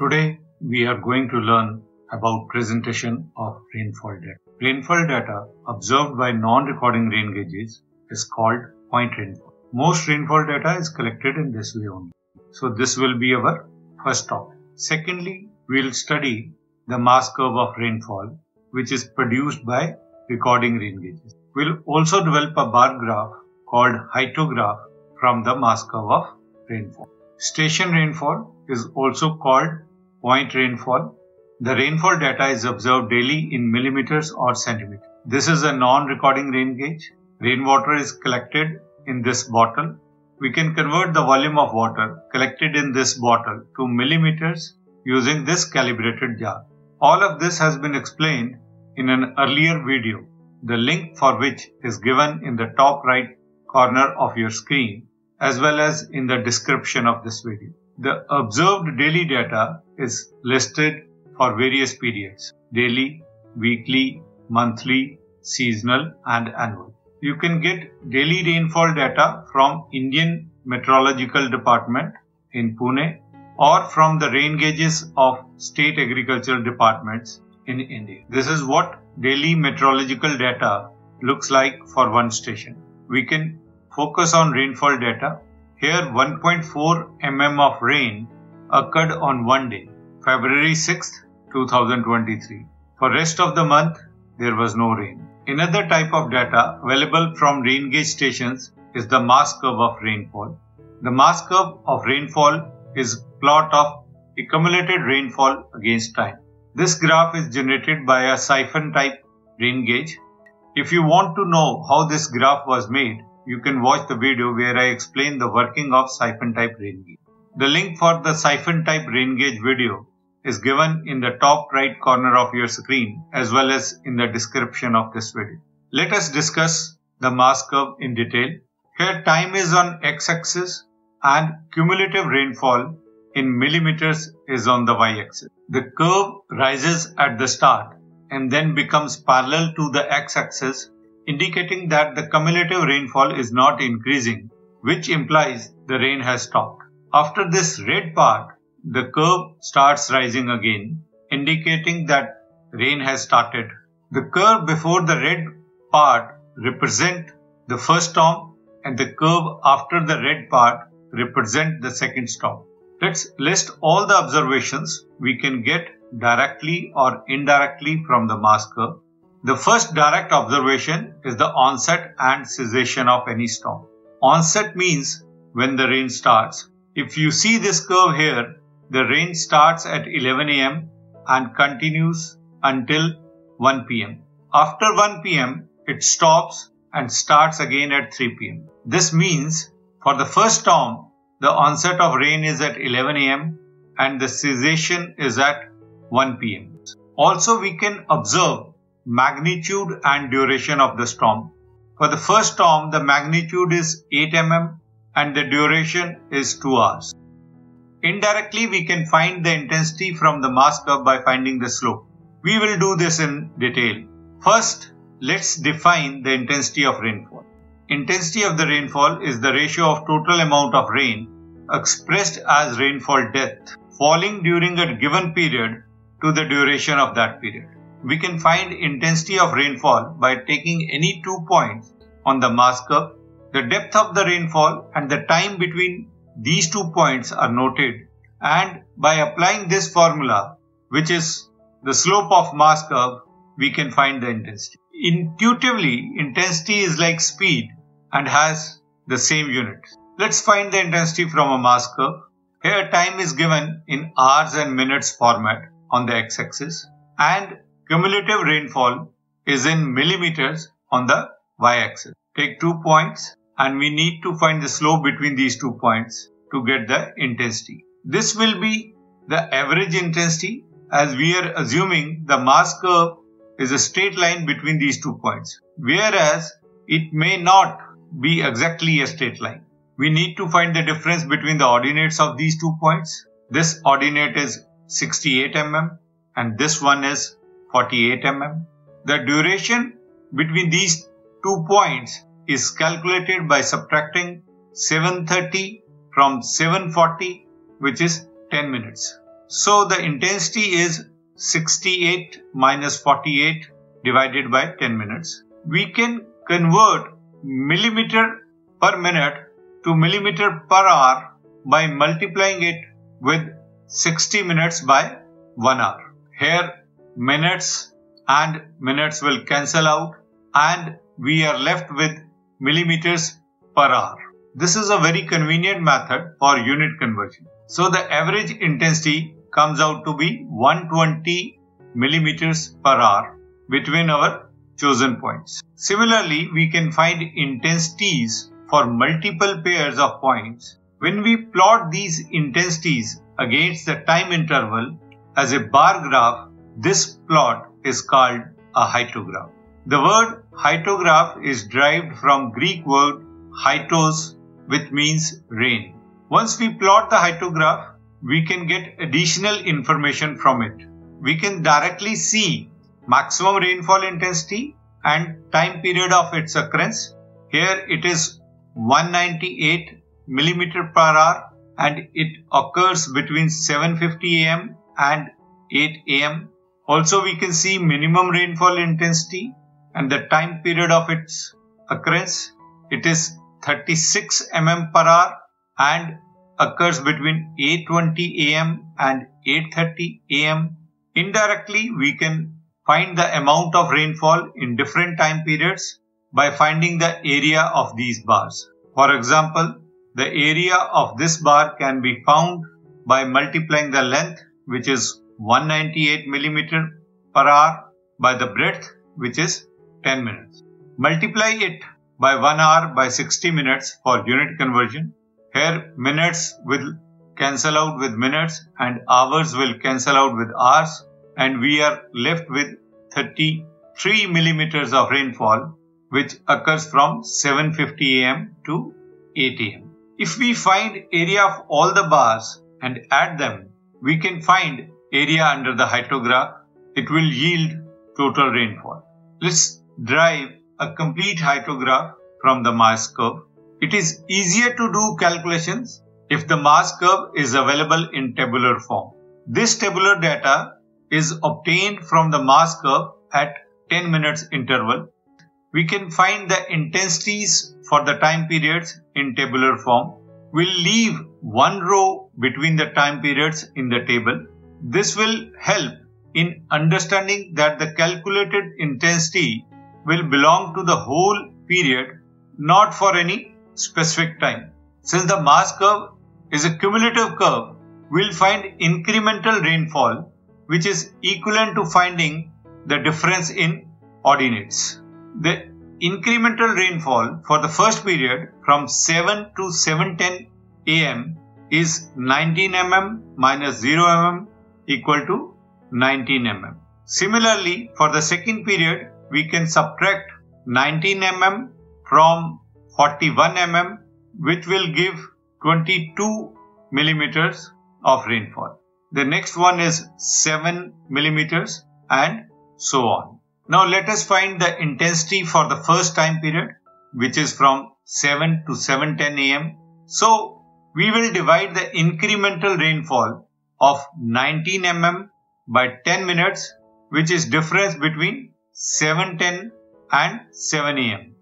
Today we are going to learn about presentation of rainfall data. Rainfall data observed by non-recording rain gauges is called point rainfall. Most rainfall data is collected in this way only. So this will be our first topic. Secondly, we will study the mass curve of rainfall which is produced by recording rain gauges. We'll also develop a bar graph called hyetograph from the mass curve of rainfall. Station rainfall is also called point rainfall. The rainfall data is observed daily in millimeters or centimeters. This is a non-recording rain gauge. Rainwater is collected in this bottle. We can convert the volume of water collected in this bottle to millimeters using this calibrated jar. All of this has been explained in an earlier video, the link for which is given in the top right corner of your screen as well as in the description of this video. The observed daily data is listed for various periods daily, weekly, monthly, seasonal, and annual. You can get daily rainfall data from Indian Meteorological Department in Pune or from the rain gauges of state agricultural departments in India. This is what daily meteorological data looks like for one station. We can focus on rainfall data here 1.4 mm of rain occurred on one day, February 6, 2023. For rest of the month, there was no rain. Another type of data available from rain gauge stations is the mass curve of rainfall. The mass curve of rainfall is plot of accumulated rainfall against time. This graph is generated by a siphon type rain gauge. If you want to know how this graph was made, you can watch the video where I explain the working of siphon type rain gauge. The link for the siphon type rain gauge video is given in the top right corner of your screen as well as in the description of this video. Let us discuss the mass curve in detail. Here time is on x-axis and cumulative rainfall in millimeters is on the y-axis. The curve rises at the start and then becomes parallel to the x-axis indicating that the cumulative rainfall is not increasing, which implies the rain has stopped. After this red part, the curve starts rising again, indicating that rain has started. The curve before the red part represent the first storm and the curve after the red part represent the second storm. Let's list all the observations we can get directly or indirectly from the mass curve the first direct observation is the onset and cessation of any storm. Onset means when the rain starts. If you see this curve here, the rain starts at 11 am and continues until 1 pm. After 1 pm, it stops and starts again at 3 pm. This means for the first storm, the onset of rain is at 11 am and the cessation is at 1 pm. Also, we can observe magnitude and duration of the storm. For the first storm, the magnitude is 8 mm and the duration is 2 hours. Indirectly, we can find the intensity from the mass curve by finding the slope. We will do this in detail. First, let's define the intensity of rainfall. Intensity of the rainfall is the ratio of total amount of rain expressed as rainfall depth falling during a given period to the duration of that period we can find intensity of rainfall by taking any two points on the mass curve. The depth of the rainfall and the time between these two points are noted and by applying this formula which is the slope of mass curve we can find the intensity. Intuitively intensity is like speed and has the same unit. Let's find the intensity from a mass curve. Here time is given in hours and minutes format on the x-axis and Cumulative rainfall is in millimeters on the y-axis. Take two points and we need to find the slope between these two points to get the intensity. This will be the average intensity as we are assuming the mass curve is a straight line between these two points. Whereas it may not be exactly a straight line. We need to find the difference between the ordinates of these two points. This ordinate is 68 mm and this one is 48 mm. The duration between these two points is calculated by subtracting 730 from 740 which is 10 minutes. So the intensity is 68 minus 48 divided by 10 minutes. We can convert millimeter per minute to millimeter per hour by multiplying it with 60 minutes by 1 hour. Here minutes and minutes will cancel out and we are left with millimeters per hour. This is a very convenient method for unit conversion. So the average intensity comes out to be 120 millimeters per hour between our chosen points. Similarly, we can find intensities for multiple pairs of points. When we plot these intensities against the time interval as a bar graph, this plot is called a hyetograph. The word hyetograph is derived from Greek word hyetos which means rain. Once we plot the hyetograph, we can get additional information from it. We can directly see maximum rainfall intensity and time period of its occurrence. Here it is 198 millimeter per hour and it occurs between 7:50 am and 8 am. Also we can see minimum rainfall intensity and the time period of its occurrence. It is 36 mm per hour and occurs between 8:20 am and 8:30 am. Indirectly we can find the amount of rainfall in different time periods by finding the area of these bars. For example, the area of this bar can be found by multiplying the length which is 198 millimeter per hour by the breadth which is 10 minutes. Multiply it by 1 hour by 60 minutes for unit conversion. Here minutes will cancel out with minutes and hours will cancel out with hours and we are left with 33 millimeters of rainfall which occurs from 7.50 am to 8 am. If we find area of all the bars and add them, we can find area under the hyetograph. It will yield total rainfall. Let's drive a complete hyetograph from the mass curve. It is easier to do calculations if the mass curve is available in tabular form. This tabular data is obtained from the mass curve at 10 minutes interval. We can find the intensities for the time periods in tabular form. We'll leave one row between the time periods in the table. This will help in understanding that the calculated intensity will belong to the whole period, not for any specific time. Since the mass curve is a cumulative curve, we'll find incremental rainfall which is equivalent to finding the difference in ordinates. The incremental rainfall for the first period from 7 to 7:10 am is 19 mm minus 0 mm equal to 19 mm. Similarly, for the second period, we can subtract 19 mm from 41 mm, which will give 22 millimeters of rainfall. The next one is 7 millimeters and so on. Now let us find the intensity for the first time period, which is from 7 to 7:10 am. So we will divide the incremental rainfall of 19 mm by 10 minutes, which is difference between 7:10 and 7 am.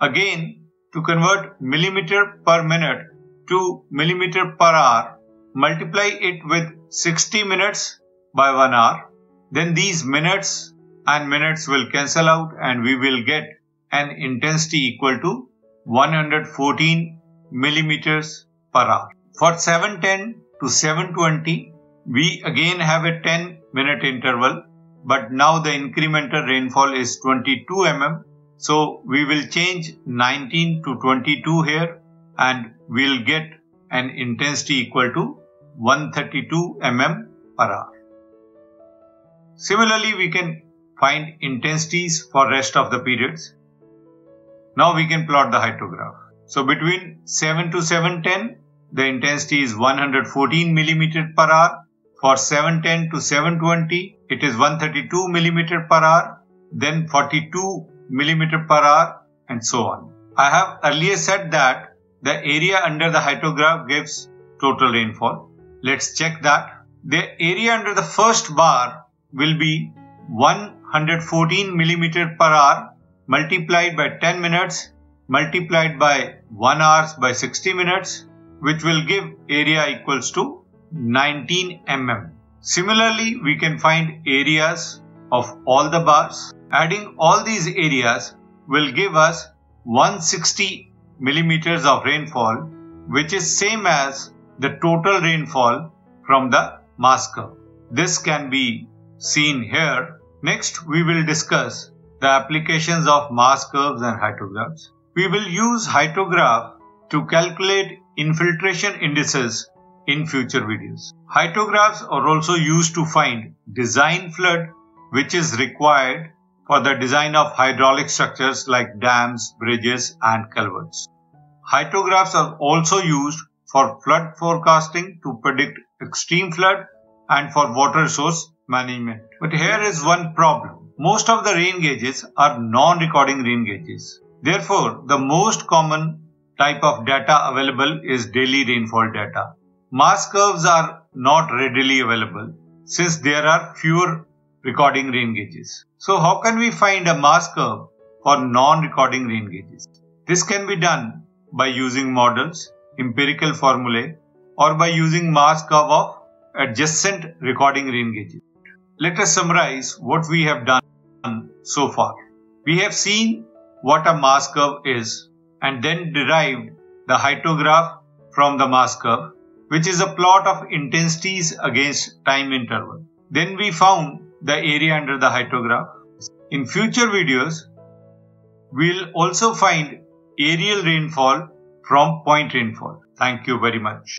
Again, to convert millimeter per minute to millimeter per hour, multiply it with 60 minutes by 1 hour. Then these minutes and minutes will cancel out and we will get an intensity equal to 114 millimeters per hour. For 710 to 720, we again have a 10 minute interval, but now the incremental rainfall is 22 mm. So we will change 19 to 22 here and we'll get an intensity equal to 132 mm per hour. Similarly, we can find intensities for rest of the periods. Now we can plot the hyetograph. So between 7 to 710, the intensity is 114 millimeter per hour. For 710 to 720, it is 132 millimeter per hour, then 42 millimeter per hour, and so on. I have earlier said that the area under the hyetograph gives total rainfall. Let's check that. the area under the first bar will be 114 millimeter per hour multiplied by 10 minutes multiplied by 1 hours by 60 minutes which will give area equals to 19 mm. Similarly, we can find areas of all the bars. Adding all these areas will give us 160 millimeters of rainfall which is same as the total rainfall from the mass curve. This can be seen here. Next, we will discuss the applications of mass curves and hyetographs. We will use hyetograph to calculate infiltration indices in future videos. Hydrographs are also used to find design flood which is required for the design of hydraulic structures like dams, bridges and culverts. Hydrographs are also used for flood forecasting to predict extreme flood and for water source management. But here is one problem. Most of the rain gauges are non-recording rain gauges. Therefore, the most common type of data available is daily rainfall data. Mass curves are not readily available since there are fewer recording rain gauges. So how can we find a mass curve for non-recording rain gauges? This can be done by using models, empirical formulae or by using mass curve of adjacent recording rain gauges. Let us summarize what we have done so far. We have seen what a mass curve is and then derived the hyetograph from the mass curve which is a plot of intensities against time interval. Then we found the area under the hyetograph. In future videos, we'll also find areal rainfall from point rainfall. Thank you very much.